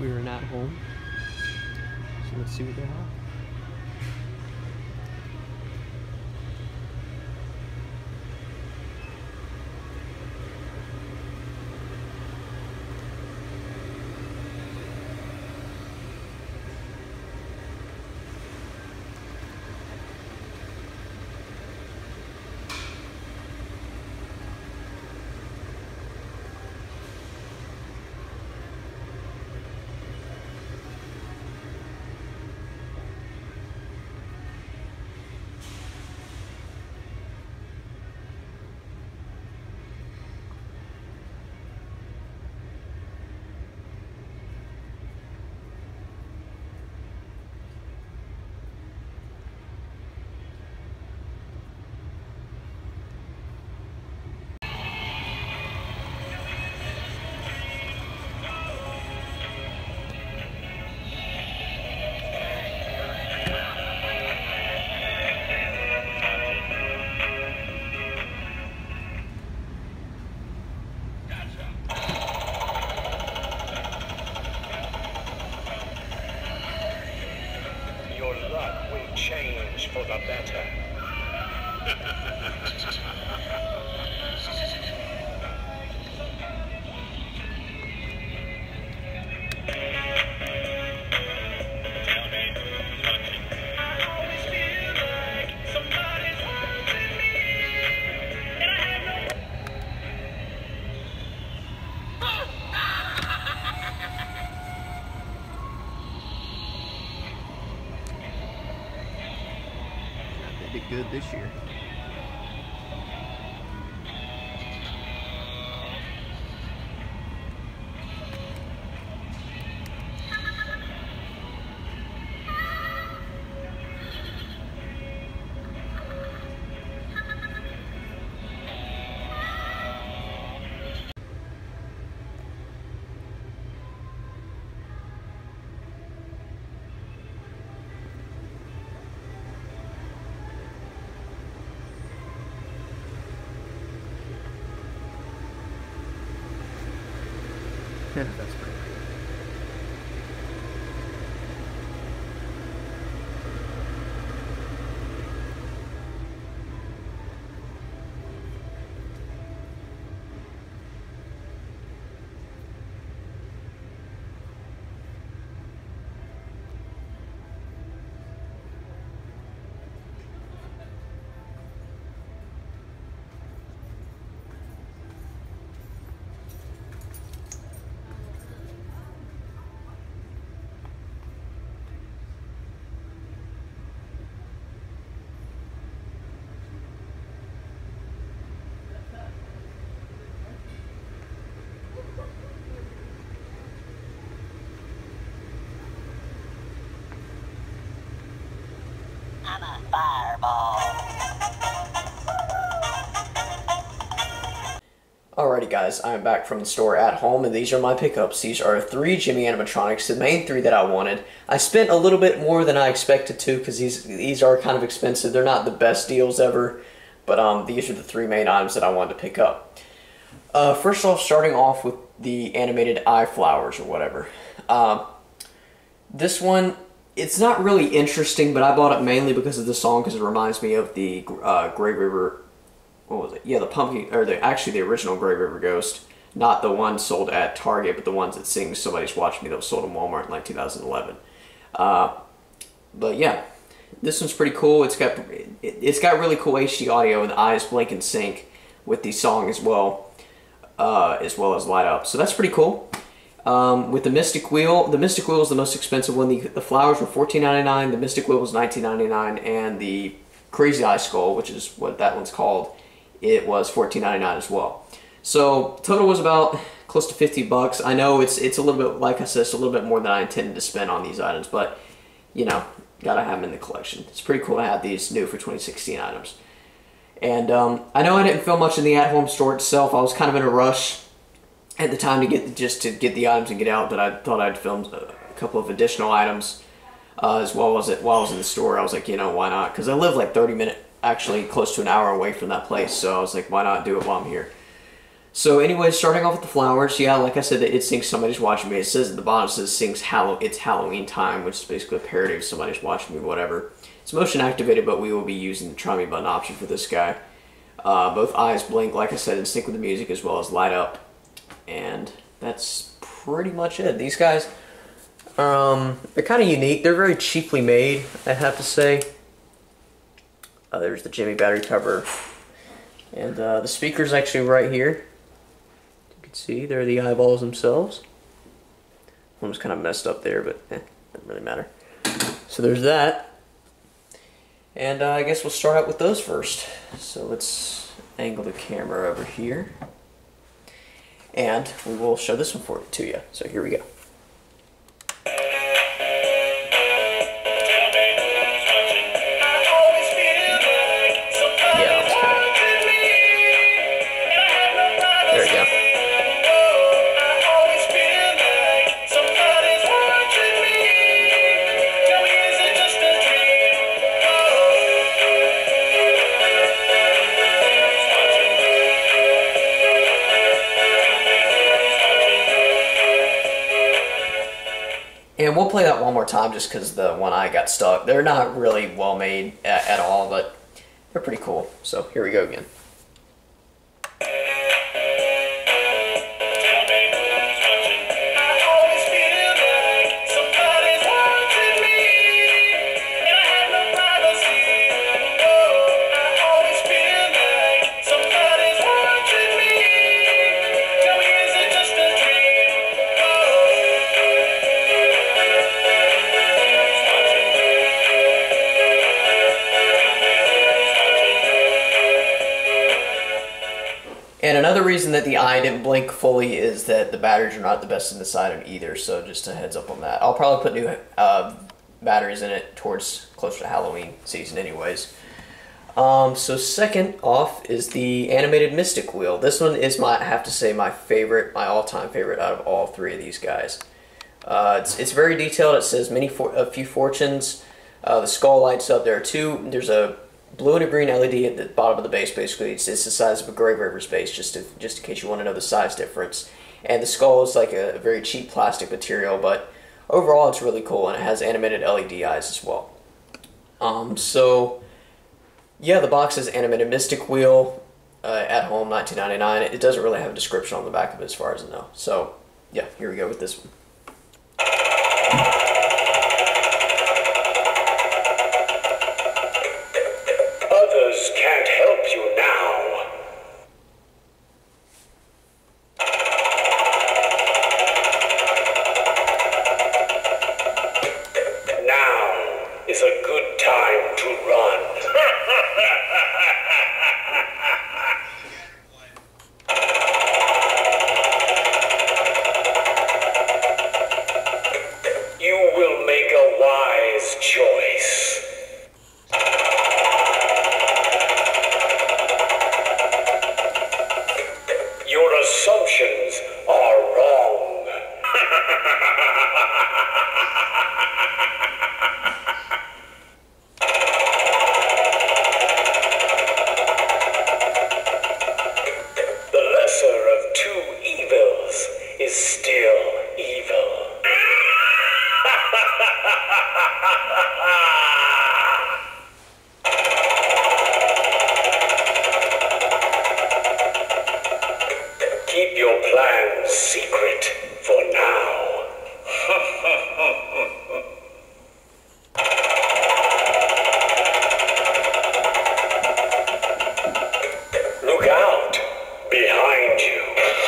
we were not home. So let's see what they have. Your luck will change for the better. good this year. Yeah, that's Alrighty guys, I'm back from the store at home and these are my pickups. These are three Gemmy animatronics, the main three that I wanted. I spent a little bit more than I expected to because these these are kind of expensive. They're not the best deals ever, but um, these are the three main items that I wanted to pick up. Uh, first off, starting off with the animated eye flowers or whatever. Um, this one, it's not really interesting, but I bought it mainly because of the song because it reminds me of the uh, River what was it? Yeah, the pumpkin, or the actually the original Grey River Ghost, not the one sold at Target, but the ones that sings "Somebody's Watching Me" that was sold in Walmart in like 2011. Uh, but yeah, this one's pretty cool. It's got it, it's got really cool HD audio, and the eyes blink and sync with the song as well, uh, as well as light up. So that's pretty cool. Um, with the Mystic Wheel, the Mystic Wheel is the most expensive one. The, the flowers were $14.99, the Mystic Wheel was $19.99, and the Crazy Eye Skull, which is what that one's called, it was $14.99 as well. So total was about close to 50 bucks. I know it's it's a little bit, like I said, it's a little bit more than I intended to spend on these items, but you know, gotta have them in the collection. It's pretty cool to have these new for 2016 items. And um, I know I didn't film much in the at-home store itself. I was kind of in a rush at the time to get just to get the items and get out, but I thought I'd film a couple of additional items uh, as well as it while I was in the store. I was like, you know, why not? Because I live like 30 minute, actually close to an hour away from that place, so I was like, why not do it while I'm here? So, anyway, starting off with the flowers, yeah, like I said, it thinks somebody's watching me. It says at the bottom, it says sings it's Halloween time, which is basically a parody of somebody's watching me, whatever. It's motion activated, but we will be using the try me button option for this guy. Uh, both eyes blink, like I said, in sync with the music as well as light up. And that's pretty much it. These guys, um, they're kind of unique. They're very cheaply made, I have to say. Uh, there's the Gemmy battery cover. And uh, the speaker's actually right here. You can see, they're the eyeballs themselves. One was kind of messed up there, but eh, doesn't really matter. So there's that. And uh, I guess we'll start out with those first. So let's angle the camera over here. And we will show this one for to you. So here we go. Time just because the one I got stuck. They're not really well made at, at all, but they're pretty cool. So here we go again. And another reason that the eye didn't blink fully is that the batteries are not the best in the side of either. So just a heads up on that. I'll probably put new uh, batteries in it towards closer to Halloween season, anyways. Um, so second off is the animated Mystic Wheel. This one is my, I have to say, my favorite, my all-time favorite out of all three of these guys. Uh, it's, it's very detailed. It says many for, a few fortunes. Uh, the skull lights up. There are two. There's a blue and a green LED at the bottom of the base. Basically, it's, it's the size of a Grave River's base, just to, just in case you want to know the size difference. And the skull is like a very cheap plastic material, but overall it's really cool, and it has animated LED eyes as well. Um, so yeah, the box is animated Mystic Wheel uh, at home, 1999. It doesn't really have a description on the back of it as far as I know. So yeah, here we go with this one. You.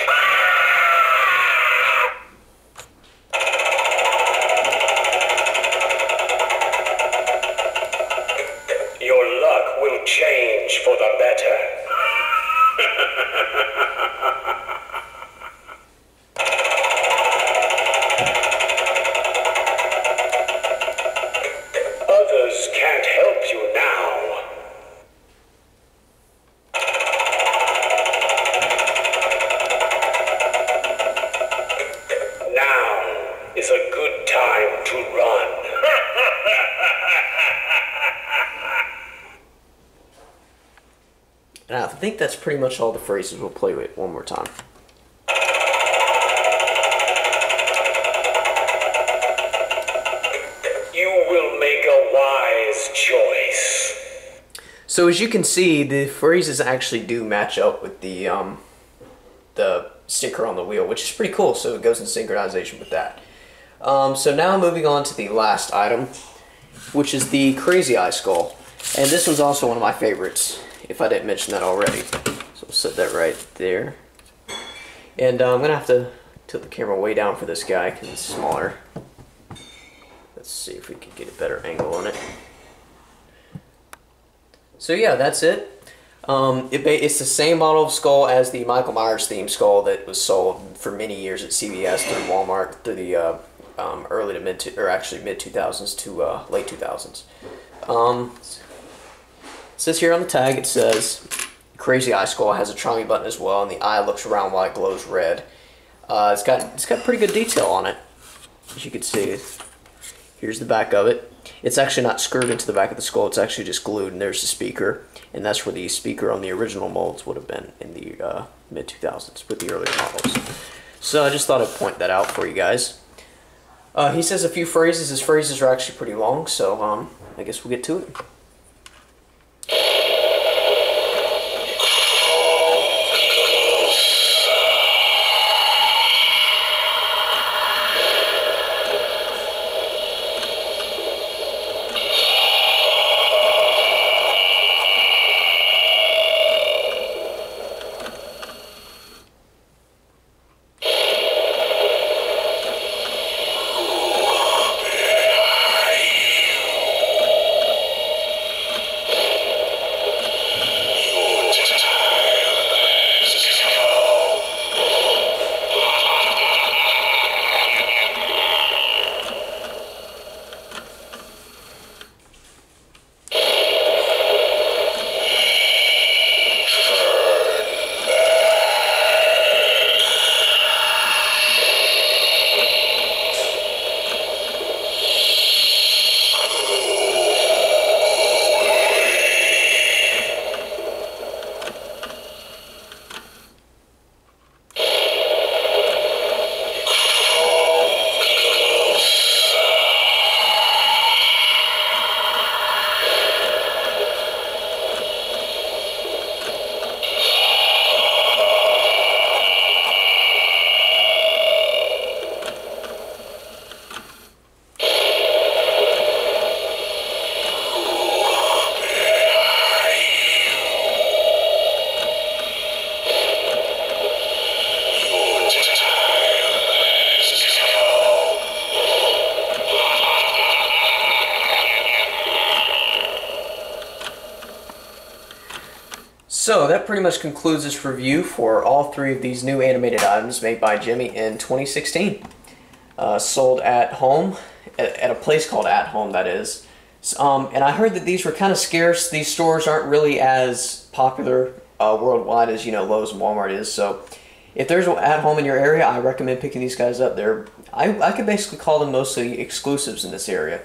Think that's pretty much all the phrases. We'll play it one more time. You will make a wise choice. So as you can see, the phrases actually do match up with the um, the sticker on the wheel, which is pretty cool. So it goes in synchronization with that. Um, so now moving on to the last item, which is the Crazy Eye Skull. And this one's also one of my favorites, if I didn't mention that already. So we'll set that right there. And uh, I'm going to have to tilt the camera way down for this guy because it's smaller. Let's see if we can get a better angle on it. So yeah, that's it. Um, it it's the same model of skull as the Michael Myers theme skull that was sold for many years at CVS through Walmart through the uh, um, early to mid to, or actually mid 2000s to uh, late 2000s. Um, says here on the tag it says Crazy Eye Skull has a charming button as well, and the eye looks around while it glows red. Uh, it's got it's got pretty good detail on it, as you can see. Here's the back of it. It's actually not screwed into the back of the skull. It's actually just glued, and there's the speaker, and that's where the speaker on the original molds would have been in the uh, mid 2000s with the earlier models. So I just thought I'd point that out for you guys. Uh, he says a few phrases. His phrases are actually pretty long, so um, I guess we'll get to it. So that pretty much concludes this review for all three of these new animated items made by Gemmy in 2016. Uh, sold at home, at, at, a place called At Home, that is. Um, and I heard that these were kind of scarce. These stores aren't really as popular uh, worldwide as, you know, Lowe's and Walmart is. So if there's At Home in your area, I recommend picking these guys up. They're, I, I could basically call them mostly exclusives in this area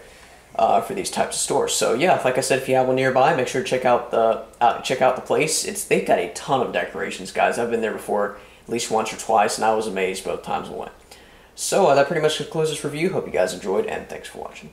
uh, for these types of stores. So yeah, like I said, if you have one nearby, make sure to check out the uh, check out the place. It's they've got a ton of decorations, guys. I've been there before at least once or twice, and I was amazed both times I went. So uh, that pretty much concludes this review. Hope you guys enjoyed, and thanks for watching.